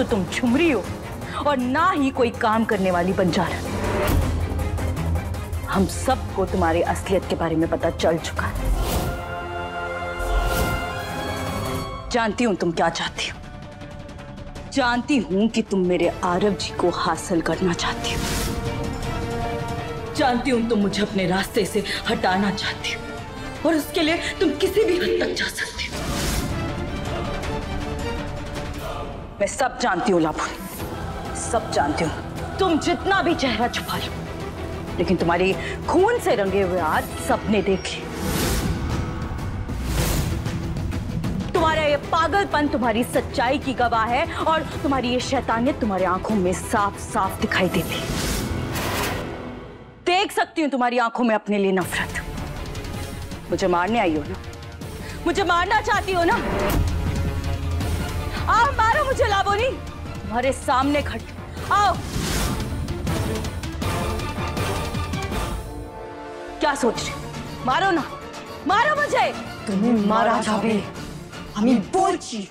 तो तुम झुमरी हो और ना ही कोई काम करने वाली बंजारा। हम सबको तुम्हारी असलियत के बारे में पता चल चुका है। जानती हूँ तुम क्या चाहती हो। जानती हूँ कि तुम मेरे आरव जी को हासिल करना चाहती हो। जानती हूँ तुम मुझे अपने रास्ते से हटाना चाहती हो और उसके लिए तुम किसी भी हद तक जा सकती मैं सब जानती हूँ लाभू सब जानती हूँ। तुम जितना भी चेहरा छुपा लो। लेकिन तुम्हारी खून से रंगे हुए आज सबने देखे तुम्हारा ये पागलपन तुम्हारी सच्चाई की गवाह है और तुम्हारी ये शैतानियत तुम्हारी आँखों में साफ़ साफ़ दिखाई देती देख सकती हूँ तुम्हारी आँखों में अपने लिए नफरत। मुझे मारने आई हो ना? मुझे मारना चाहती हो ना? तुम्हारे सामने खट आओ। क्या सोच रहे मारो ना। मारो मुझे। तुम्हें मारा जाबे हमें बोल चाहिए